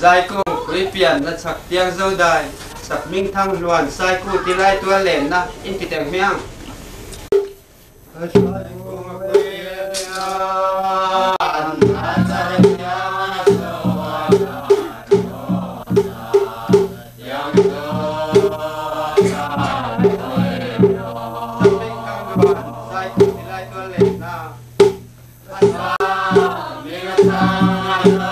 dài ku với biển là sạc tiếng dâu đài sạc minh thăng luan sai ku ti lai tua lẻn na in ti teng miang Thank you.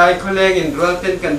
Ti lai tua len na sai koleng in rol ten kan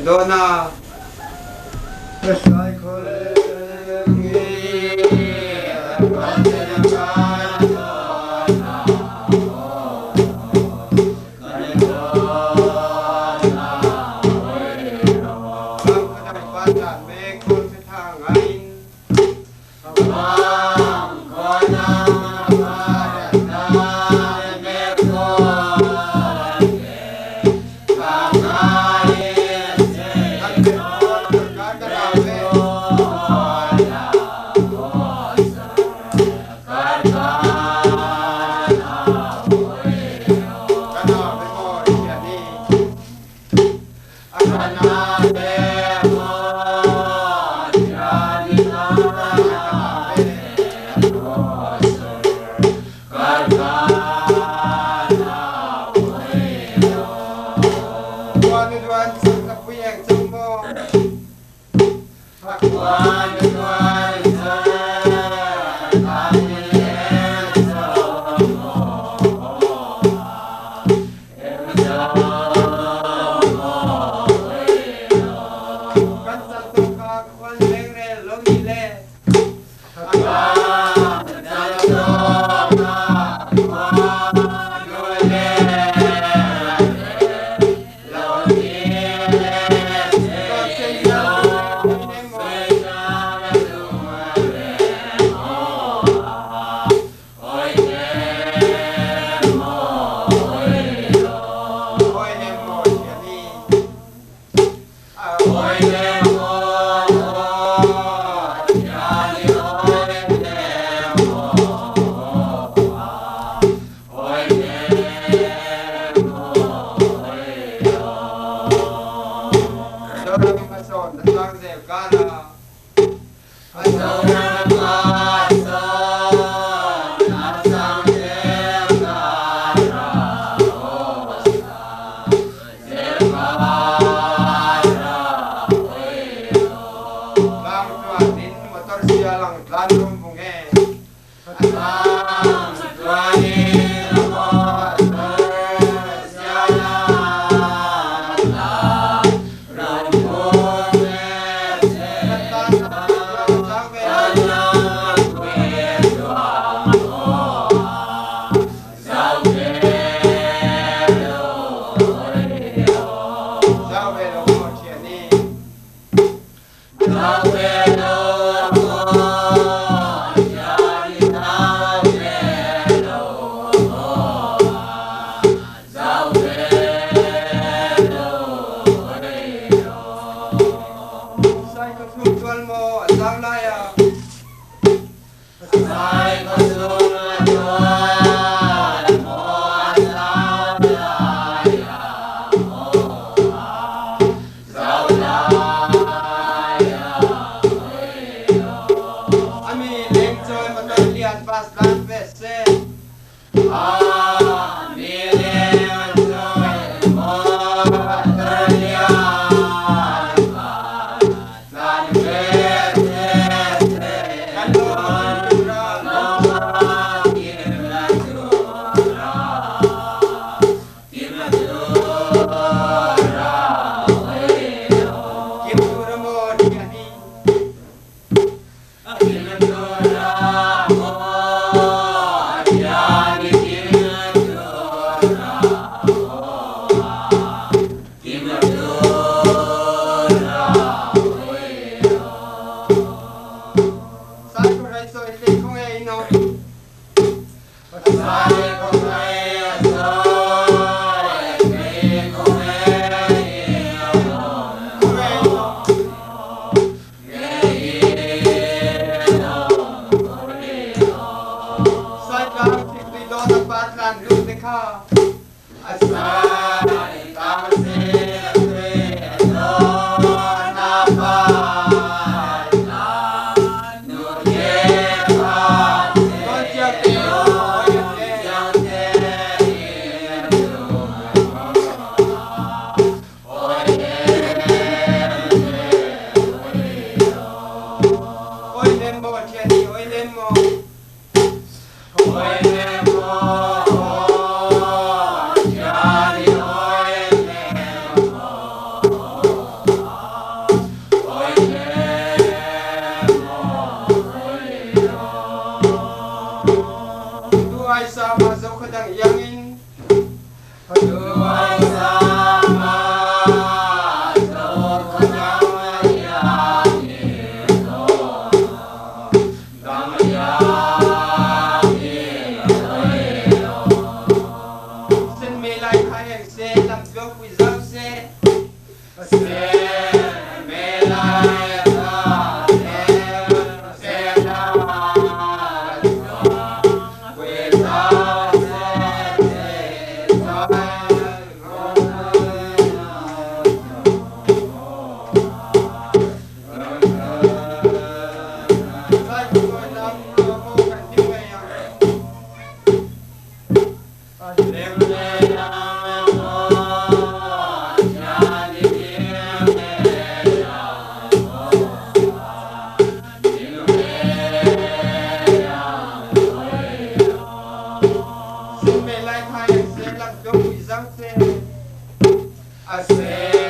a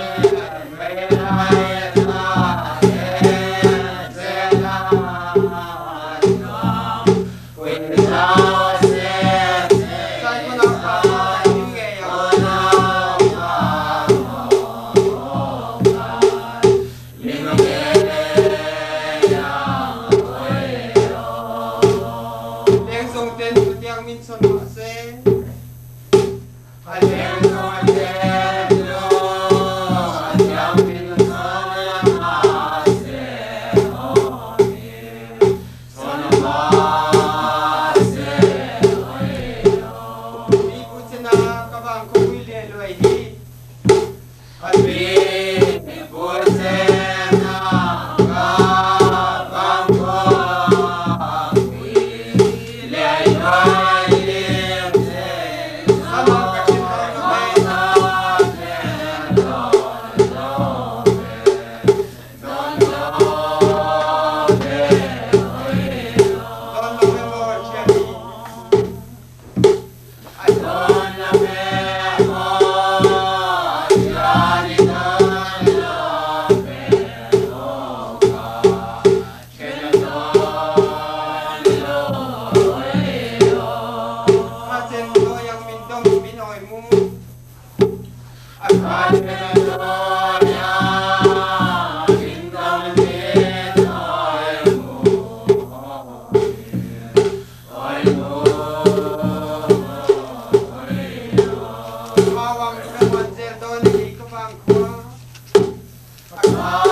Bye.